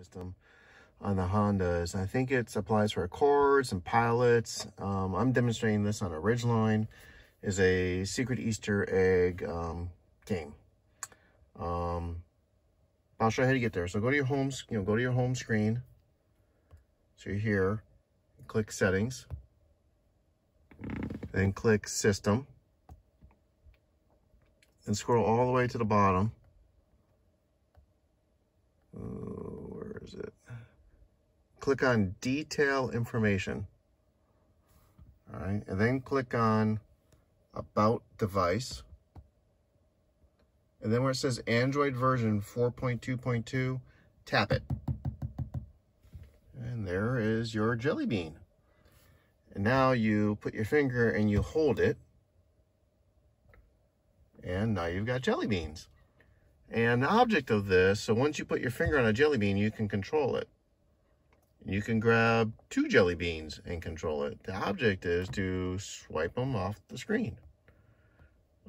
system on the Hondas. I think it applies for Accords and Pilots. Um, I'm demonstrating this on a Ridgeline. is a secret Easter egg um, game. Um, I'll show you how to get there. So go to your home, you know, go to your home screen. So you're here, click settings, then click system, and scroll all the way to the bottom. Uh, where it? Click on detail information. All right, and then click on about device. And then where it says Android version 4.2.2, tap it. And there is your jelly bean. And now you put your finger and you hold it. And now you've got jelly beans. And the object of this, so once you put your finger on a jelly bean, you can control it. You can grab two jelly beans and control it. The object is to swipe them off the screen.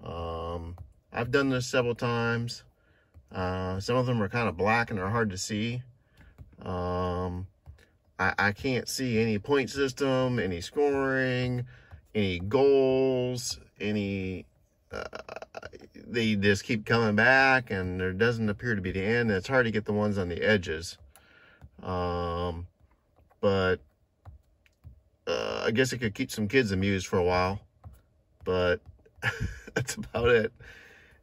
Um, I've done this several times. Uh, some of them are kind of black and they're hard to see. Um, I, I can't see any point system, any scoring, any goals, any... Uh, they just keep coming back and there doesn't appear to be the end. It's hard to get the ones on the edges. Um, but uh, I guess it could keep some kids amused for a while. But that's about it.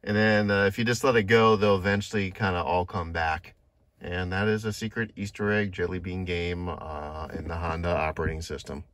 And then uh, if you just let it go, they'll eventually kind of all come back. And that is a secret Easter egg jelly bean game uh, in the Honda operating system.